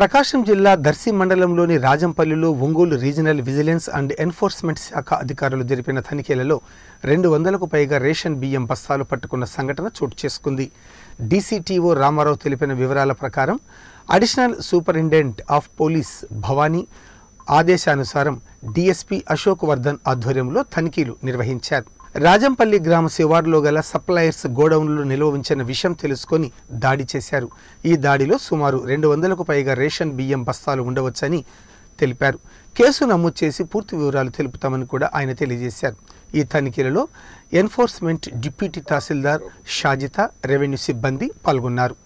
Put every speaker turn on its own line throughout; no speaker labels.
ప్రకాశం జిల్లా దర్శి మండలంలోని రాజంపల్లిలో Ongole regional vigilance and enforcement శాఖ అధికారులు జరిపిన తనిఖీలలో రెండు వందలకు పైగా రేషన్ బియ్యం బస్తాలు పట్టుకున్న సంఘటన చోటు చేసుకుంది. డీసీటీఓ రామారావు తెలిపిన వివరాల ప్రకారం additional superintendent of police Bhavani ఆదేశానుసారం డీఎస్పీ అశోక్ వర్ధన్ ఆధ్వర్యంలో తనిఖీలు నిర్వహించారు. రాజంపల్లి గ్రామ శివారులో గల సప్లయర్స్ గోడౌన్లో నిల్వ ఉంచిన విషయం తెలుసుకొని దాడి చేశారు. ఈ దాడిలో సుమారు రెండు వందలకు పైగా రేషన్ బియ్యం బస్తాలు ఉండవచ్చని తెలిపారు. కేసు నమోదు చేసి పూర్తి వివరాలు తెలుపుతామని కూడా ఆయన తెలియజేశారు. ఈ తనిఖీలలో enforcement deputy tahsildar Shajitha revenue సిబ్బంది పాల్గొన్నారు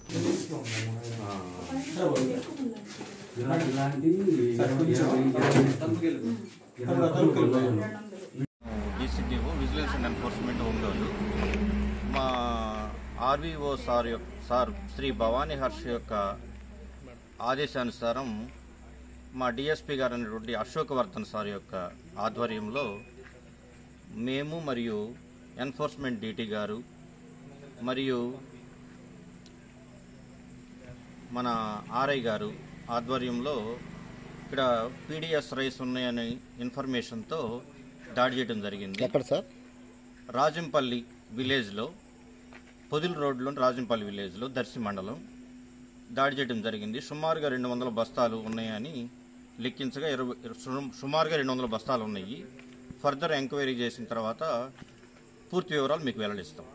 విజిలెన్స్ అండ్ ఎన్ఫోర్స్మెంట్ ఒంగోలు మా ఆర్వీఓ సార్ యొక్క సార్ శ్రీ భవానీ హర్ష యొక్క ఆదేశానుసారం మా డిఎస్పీ గారు అనేటువంటి అశోక్ వర్ధన్ సార్ యొక్క ఆధ్వర్యంలో మేము మరియు ఎన్ఫోర్స్మెంట్ డీటీ గారు మరియు మన ఆర్ఐ గారు ఆధ్వర్యంలో ఇక్కడ పీడిఎస్ రైస్ ఉన్నాయనే ఇన్ఫర్మేషన్తో దాడి చేయడం జరిగింది.
ఎక్కడ సార్?
రాజంపల్లి విలేజ్లో పొదిల్ రోడ్లోని రాజంపల్లి విలేజ్లో దర్శి మండలం దాడి చేయడం జరిగింది. సుమారుగా రెండు వందల బస్తాలు ఉన్నాయని లెక్కించగా ఇరవై సు- సుమారుగా రెండు వందల బస్తాలు ఉన్నాయి. ఫర్దర్ ఎంక్వైరీ చేసిన తర్వాత పూర్తి వివరాలు మీకు వెల్లడిస్తాం.